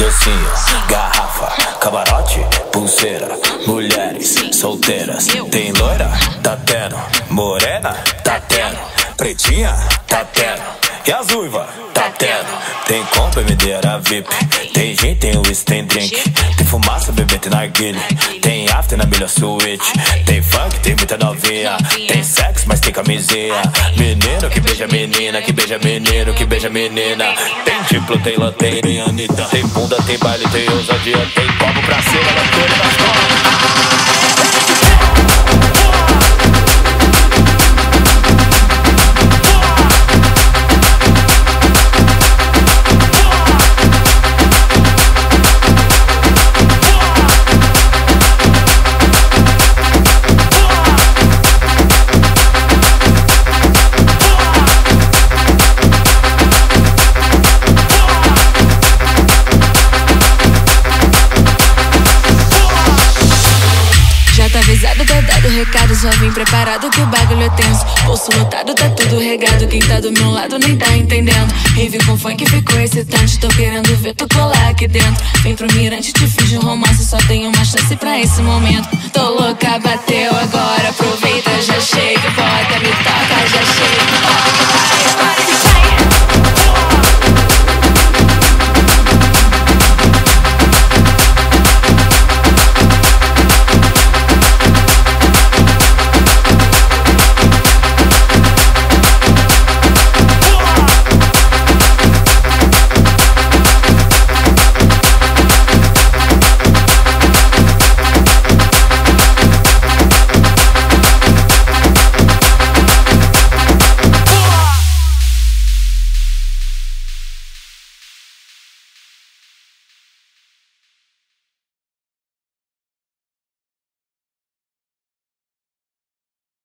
docinho, garrafa, camarote, pulseira, mulheres solteiras. Tem loira? Tá tendo. Morena? Tá tendo. Pretinha? Tá tendo. E as uivas? Tá tendo. Tem compra, medeira VIP. Tem gente tem whisky, tem drink. Tem fumaça, bebê, tem narguilha. Tem after na melhor suíte. Tem funk, tem muita novinha. Tem sexo, mas tem camisinha. Menino que beija menina, que beija menino, que beija menina. Tem diplo, tem lanterna, Anitta. Tem bunda, tem baile, tem ousadia. Tem avisado, tá dado o recado. Só vim preparado que o bagulho é tenso. Bolso lotado, tá tudo regado. Quem tá do meu lado nem tá entendendo. Rave com funk ficou excitante. Tô querendo ver tu colar aqui dentro. Vem pro mirante, te fiz um romance. Só tenho uma chance pra esse momento. Tô louca, bateu agora. Aproveita,